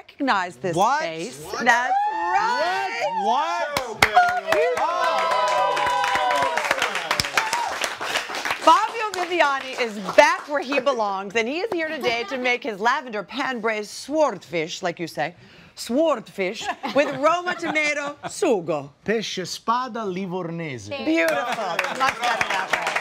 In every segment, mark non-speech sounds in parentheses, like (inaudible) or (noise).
recognize this What? face. That's right. What? Oh. Fabio Viviani is back where he belongs, and he is here today to make his lavender pan braised swordfish, like you say, swordfish with Roma tomato sugo. Pesce spada livornese. Beautiful. Much better that way.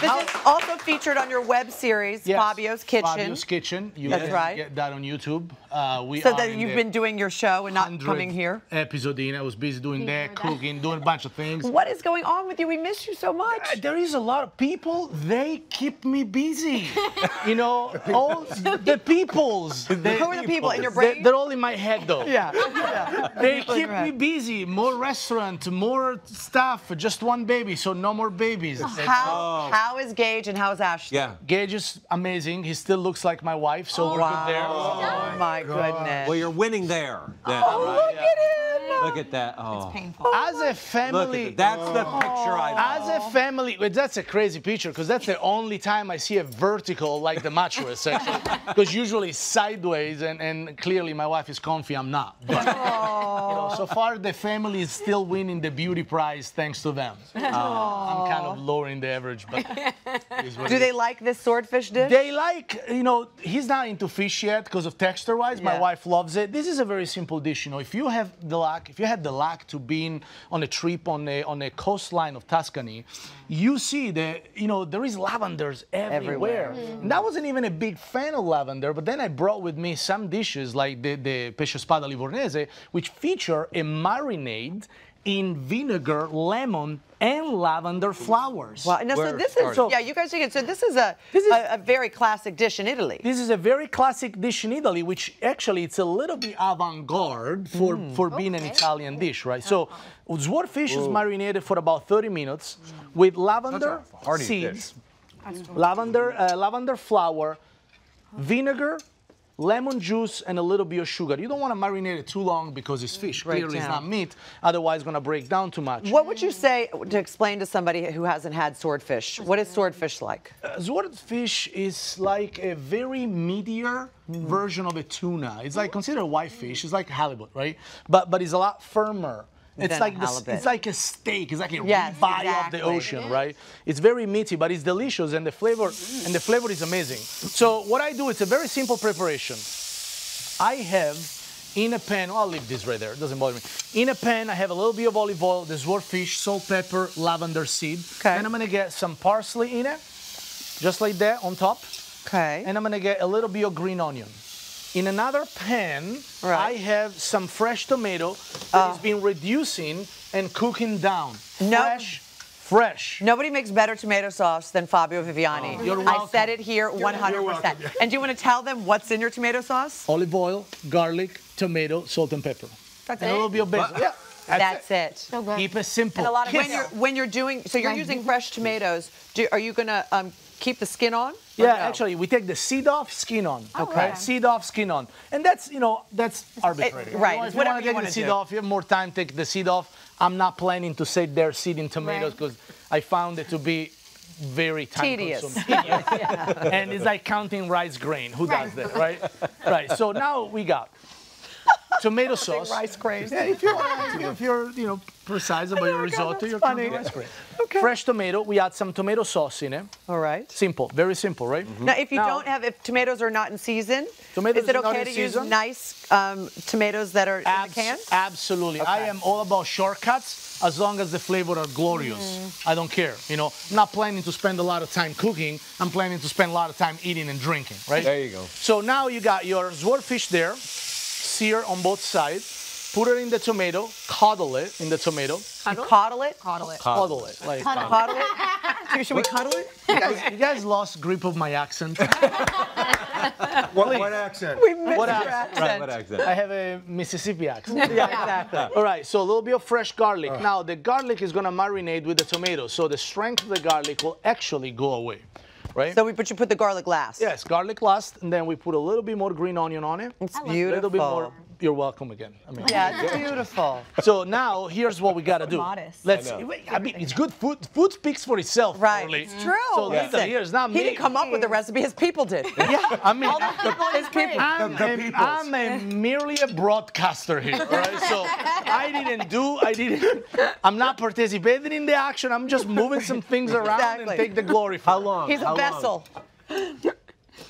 This is also featured on your web series, Yes. Fabio's Kitchen. Fabio's Kitchen. You That's can right. get that on YouTube. Uh, we so that you've been doing your show and not 100th coming here. Episode in. I was busy doing that, cooking, doing a bunch of things. What is going on with you? We miss you so much. Uh, There is a lot of people. They keep me busy. you know, all the peoples. (laughs) They, Who are the people in your brain? They're all in my head, though. (laughs) yeah. yeah. They keep me busy. More restaurant, more stuff. Just one baby, so no more babies. How, how is Gage and how is Ashley? Yeah. Gage is amazing. He still looks like my wife, so we're good oh, there. Oh my goodness. Well, you're winning there. then, oh, right? look at him. Look at that. Oh. It's painful. As a Look at family, that. That's the picture I oh. As a family, that's a crazy picture because that's the only time I see a vertical like the mattress, actually. (laughs) Because usually sideways, and, and clearly my wife is comfy, I'm not. But, you know, oh. so far, the family is still winning the beauty prize thanks to them. (laughs) Oh. I'm kind of lowering the average, but. it (laughs) is what Do they is. like this swordfish dish? They like, you know, he's not into fish yet because of texture wise. My wife loves it. This is a very simple dish, you know. If you have the luck, if you had the luck to be on a trip on a on a coastline of Tuscany, you see that, you know, there is lavenders everywhere. Everywhere. Mm. And I wasn't even a big fan of lavender, but then I brought with me some dishes like the, the pesce spada livornese, which feature a marinade in vinegar, lemon, and lavender flowers. Wow. Now, so Where this is started. yeah. You guys take it. So this is a This is- a, a very classic dish in Italy. This is a very classic dish in Italy, which actually it's a little bit avant-garde for, Mm. for being an Italian dish, right? So swordfish is marinated for about 30 minutes with lavender That's a hearty seeds, lavender, uh, lavender flour, vinegar, lemon juice, and a little bit of sugar. You don't want to marinate it too long because it's fish. Break Clearly, it's not meat. Otherwise, it's going to break down too much. What would you say to explain to somebody who hasn't had swordfish? What is swordfish like? Uh, swordfish is like a very meatier version of a tuna. It's like considered consider whitefish. It's like halibut, right? But but it's a lot firmer. It's like this, it's like a steak. It's like a Yes, ribeye exactly. of the ocean, mm. right? It's very meaty, but it's delicious, and the flavor and the flavor is amazing. So what I do, it's a very simple preparation. I have in a pan, I'll leave this right there, it doesn't bother me. In a pan, I have a little bit of olive oil, the swordfish, salt, pepper, lavender seed. Okay. And I'm gonna get some parsley in it, just like that on top. Okay. And I'm gonna get a little bit of green onion. In another pan, Right. I have some fresh tomato that uh. has been reducing and cooking down. No. Fresh, fresh. Nobody makes better tomato sauce than Fabio Viviani. Oh, You're I said it here 100%. And do you want to tell them what's in your tomato sauce? Olive oil, garlic, tomato, salt and pepper. That's And a little bit of basil. Yeah, That's it. So good. Keep it simple. And a lot of When you're when you're doing so you're using fresh tomatoes. Do, are you gonna um, keep the skin on? Yeah, no? actually, we take the seed off, skin on. Okay. Right? Seed off, skin on. And that's, you know, that's arbitrary. It- right, You know, it's if you want to take wanna the seed do. off, you have more time, take the seed off. I'm not planning to sit there seeding tomatoes Right. because I found it to be very time Tedious. consuming. (laughs) and it's like counting rice grain. Who does that, right? right. So now we got tomato sauce. rice grains. Yeah, if you're, if you're, you know, precise about your risotto, you're funny. counting rice grain. Okay. Fresh tomato. We add some tomato sauce in it. All right. Simple, very simple, right? Now, if you Now- don't have, if tomatoes are not in season, Tomatoes is it are not okay in to use season? nice um, tomatoes that are in the Abs- can? Absolutely. I am all about shortcuts as long as the flavor are glorious. Mm-hmm. I don't care. You know, I'm not planning to spend a lot of time cooking. I'm planning to spend a lot of time eating and drinking, right? There you go. So now you got your swordfish there, sear on both sides. Put it in the tomato, coddle it in the tomato, You coddle it? Coddle it. coddle it. Like, Coddle it? (laughs) Should we cuddle it? you, guys, you guys lost grip of my accent. (laughs) What, what accent? We missed What your accent? accent. What accent? I have a Mississippi accent. (laughs) Yeah, exactly. All right, so a little bit of fresh garlic. Now, the garlic is gonna marinate with the tomato, so the strength of the garlic will actually go away, right? So we put you put the garlic last. yes, garlic last, and then we put a little bit more green onion on it. It's A beautiful. little bit more you're welcome again. I mean, Yeah, it's beautiful. So now here's what we gotta do. modest. Let's. I, mean, it's good food. Food speaks for itself. Right. Orly. It's true. So Listen, listen, here's not me. He didn't come up with the recipe, his people did. (laughs) Yeah, I mean, his people. I'm, The- the a- peoples. I'm a merely a broadcaster here, right? So I didn't do, I didn't, I'm not participating in the action. I'm just moving some things around Exactly. and take the glory for How it. long? He's How a long? (laughs)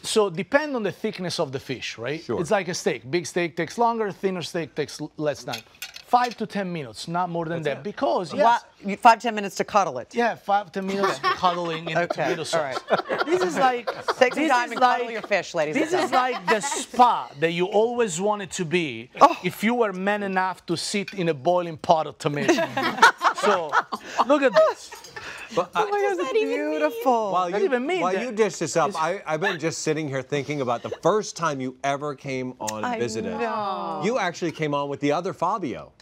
vessel. So depend on the thickness of the fish, right? Sure. It's like a steak. Big steak takes longer, thinner steak takes less time. Five to 10 minutes, not more than that. Because, yes, Wha- you- Five, ten minutes to cuddle it. yeah, five, 10 minutes cuddling in (laughs) Okay, tomato sauce. right. This is like, Take some this time is and like, cuddle your fish, ladies This and is like the spa that you always wanted to be Oh. if you were man enough to sit in a boiling pot of tomato. (laughs) so, look at this. But I- Oh my God, it's beautiful. While Not you, even me, while that- you dish this up, I, I've been just sitting here thinking about the first time you ever came on I visited. know. You actually came on with the other Fabio,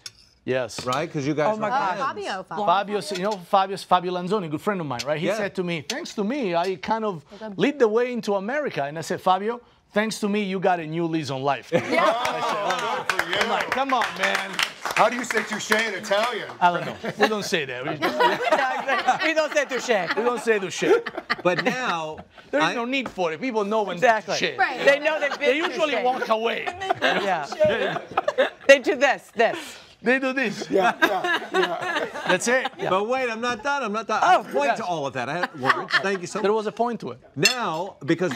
Yes. right? Because you guys Oh my were God. Fabio. Fabio. Fabio, you know, Fabio's Fabio Lanzoni, good friend of mine, right? He Yeah. said to me, thanks to me, I kind of lead the way into America. And I said, Fabio, thanks to me, you got a new lease on life. Good for you. I'm like, come on, man. How do you say touche in Italian? I don't know. We don't say that. We, (laughs) we don't say touche. we don't say touche. But now, There's I- no need for it. People know when Exactly. that's shit. Right. They know they've They usually touche. walk away. Yeah. they do this, this. They do this. Yeah, yeah, yeah. That's it. but wait, I'm not done. I'm not done. Oh, point yes. to all of that. I had words. Thank you so much. There was a point to it. Now, because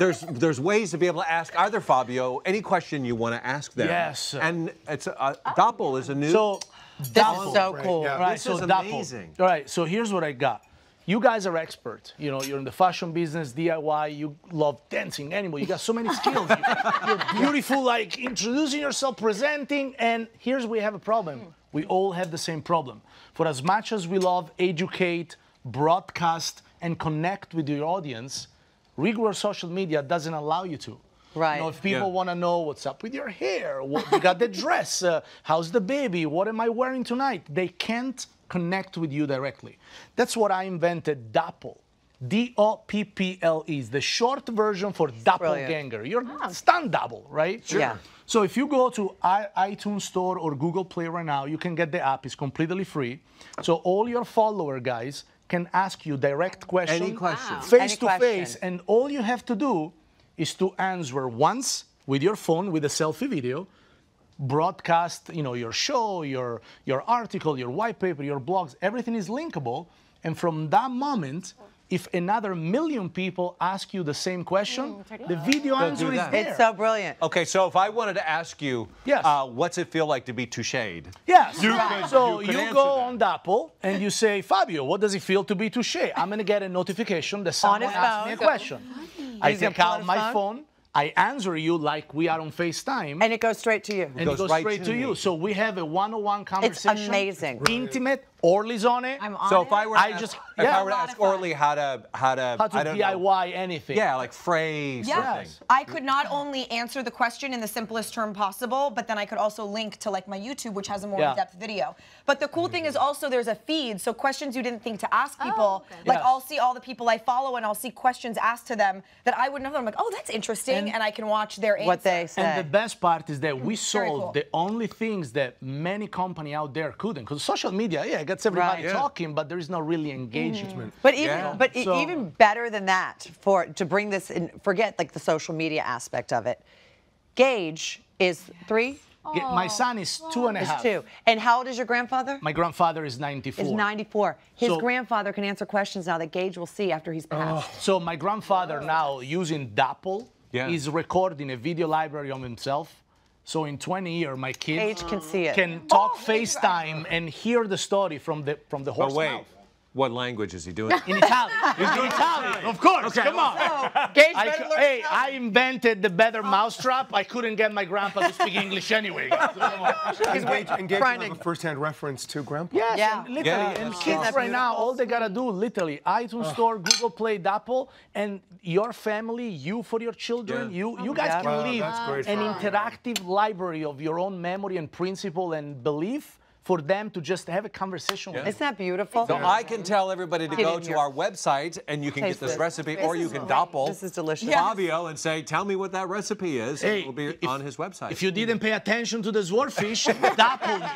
there's there's ways to be able to ask either Fabio any question you want to ask them. Yes. And it's a, uh, Dopple is a new. So, This Dopple. is so cool. yeah. Right, This so is Dopple. amazing. All right, so here's what I got. You guys are experts. You know, you're in the fashion business, DIY. You love dancing, animal. You got so many skills. You, are (laughs) beautiful, like introducing yourself, presenting. And here's where we have a problem. Hmm. We all have the same problem. For as much as we love educate, broadcast, and connect with your audience, regular social media doesn't allow you to. Right. You know, if people Yeah. want to know what's up with your hair, what, you got the (laughs) dress, uh, how's the baby, what am I wearing tonight, they can't connect with you directly. That's what I invented, Dopple. D-O-P-P-L-E is the short version for doppelganger. You're stunt double, right? Sure. Yeah. So if you go to I- iTunes Store or Google Play right now, you can get the app. It's completely free. So all your follower guys can ask you direct questions, Any question. Face Any to face, and all you have to do is to answer once with your phone with a selfie video broadcast you know your show your your article your white paper your blogs everything is linkable. And from that moment if another million people ask you the same question the video answer is that. there It's so brilliant. Okay, so if I wanted to ask you, Yes. uh, what's it feel like to be toucheed? Yes. could- so you you, go that. on Dopple and you say, Fabio, what does it feel to be touche? I'm gonna get a notification that (laughs) someone his asked me a question. I He's gonna take out out my phone? phone. I answer you like we are on FaceTime. And it goes straight to you. and it goes goes right straight to to, you. So we have a one-on-one conversation. It's amazing. Intimate. Orly's on it. I'm on So it. if I were, to I ask, just- if yeah. I were to ask. Orly how to how to How to I don't know, DIY anything. yeah, like phrase Yeah, something. I could not only answer the question in the simplest term possible, but then I could also link to like my YouTube, which has a more Yeah. in-depth video. But the cool thing is also there's a feed, so questions you didn't think to ask oh, people. okay. Like Yes. I'll see all the people I follow and I'll see questions asked to them that I wouldn't know. I'm like, oh, that's interesting, and, And- I can watch their answer. What they say. And the best part is that we Very solved cool. the only things that many company out there couldn't. Because social media, yeah, it gets everybody Right. Yeah. talking, but there is no really engagement. Mm-hmm. But even Yeah. but So- even better than that, for to bring this in, forget like the social media aspect of it. Gage is three, Get- My son is two and is two, and how old is your grandfather? My grandfather is 94. is 94. His So- grandfather can answer questions now that Gage will see after he's passed. Oh. So my grandfather now using Dopple Yeah. is recording a video library of himself. So in 20 years, my kids Gage can see it. can talk FaceTime and hear the story from the from the But horse mouth. What language is he doing? In Italian. (laughs) in Italian, of course. Come on. Oh, Gage I better learn hey, Italian. I invented the better mousetrap. I couldn't get my grandpa to speak English anyway. Engage, engage trying will have a first-hand reference to Grandpa. Yes, Yeah. and literally. Yeah. And Oh. kids That's right now, all they gotta do, literally, iTunes Store, Google Play, Apple, and your family, you for your children, Yeah. you you guys Yeah. can Wow, leave an interactive library of your own memory and principle and belief for them to just have a conversation with. Isn't that beautiful? So I can tell everybody to Get go to here. our website and you can Taste get this this. recipe, This or you can great. dopple This is delicious. Fabio and say, "Tell me what that recipe is." and Hey, it will be if- on his website. If you didn't pay attention to the swordfish, (laughs) dopple me.